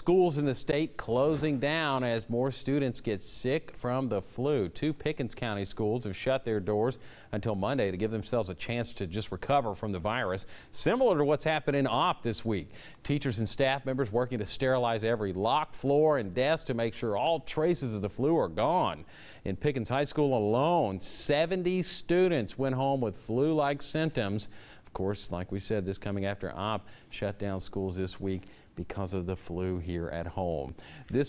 Schools in the state closing down as more students get sick from the flu. Two Pickens County schools have shut their doors until Monday to give themselves a chance to just recover from the virus, similar to what's happened in Opp this week. Teachers and staff members working to sterilize every locked floor and desk to make sure all traces of the flu are gone. In Pickens High School alone, 70 students went home with flu-like symptoms. Of course, like we said, this coming after Opp shut down schools this week because of the flu here at home. This